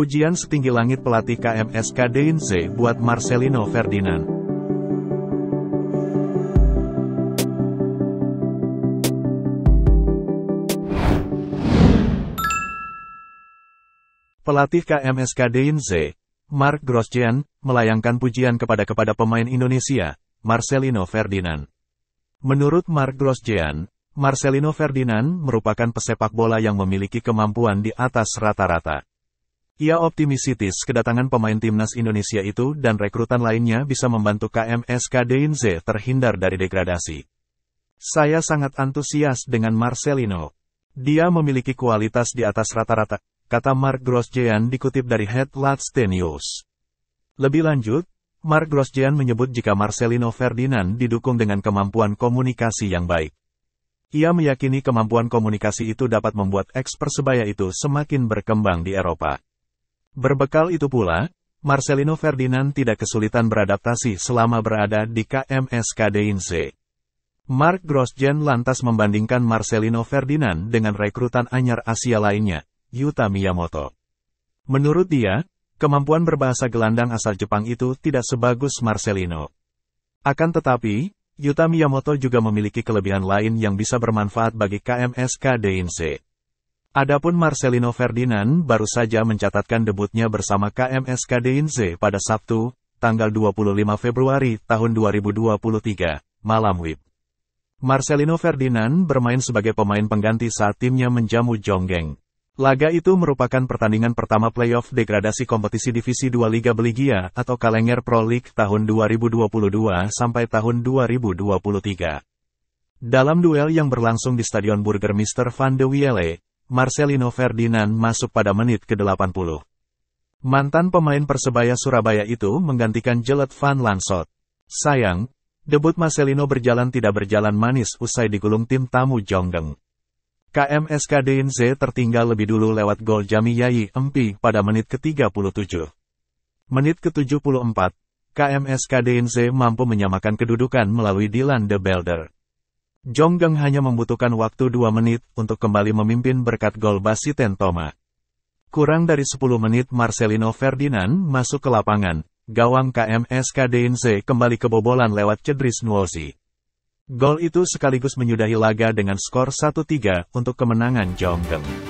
Pujian setinggi langit pelatih KMS Kadeinze buat Marcelino Ferdinand. Pelatih KMS Kadeinze, Mark Grosjean, melayangkan pujian kepada kepada pemain Indonesia, Marcelino Ferdinand. Menurut Mark Grosjean, Marcelino Ferdinand merupakan pesepak bola yang memiliki kemampuan di atas rata-rata. Ia optimistis kedatangan pemain timnas Indonesia itu dan rekrutan lainnya bisa membantu KMS KDNZ terhindar dari degradasi. Saya sangat antusias dengan Marcelino. Dia memiliki kualitas di atas rata-rata, kata Mark Grosjean dikutip dari Headlats News. Lebih lanjut, Mark Grosjean menyebut jika Marcelino Ferdinand didukung dengan kemampuan komunikasi yang baik. Ia meyakini kemampuan komunikasi itu dapat membuat eks Persebaya itu semakin berkembang di Eropa. Berbekal itu pula, Marcelino Ferdinand tidak kesulitan beradaptasi selama berada di KMS KDINC. Mark Grosjean lantas membandingkan Marcelino Ferdinand dengan rekrutan anyar Asia lainnya, Yuta Miyamoto. Menurut dia, kemampuan berbahasa gelandang asal Jepang itu tidak sebagus Marcelino. Akan tetapi, Yuta Miyamoto juga memiliki kelebihan lain yang bisa bermanfaat bagi KMS KDINC. Adapun Marcelino Ferdinand baru saja mencatatkan debutnya bersama KMS Kadeinze pada Sabtu, tanggal 25 Februari tahun 2023, malam WIB. Marcelino Ferdinand bermain sebagai pemain pengganti saat timnya menjamu Jonggeng. Laga itu merupakan pertandingan pertama playoff degradasi kompetisi Divisi 2 Liga Belgia atau Kalenger Pro League tahun 2022 sampai tahun 2023. Dalam duel yang berlangsung di Stadion Burgermeister van de Wiele, Marcelino Ferdinand masuk pada menit ke-80. Mantan pemain Persebaya Surabaya itu menggantikan Jelet Van Lansot. Sayang, debut Marcelino berjalan tidak berjalan manis usai digulung tim tamu Jonggeng. KMS KDNZ tertinggal lebih dulu lewat gol Jami Yayi Empi pada menit ke-37. Menit ke-74, KMS KDNZ mampu menyamakan kedudukan melalui Dylan de Belder. Jonggeng hanya membutuhkan waktu dua menit untuk kembali memimpin berkat gol Basiten Toma. Kurang dari 10 menit Marcelino Ferdinand masuk ke lapangan, gawang KMS KDNZ kembali kebobolan lewat Cedris Nuozi. Gol itu sekaligus menyudahi laga dengan skor 1-3 untuk kemenangan Jonggeng.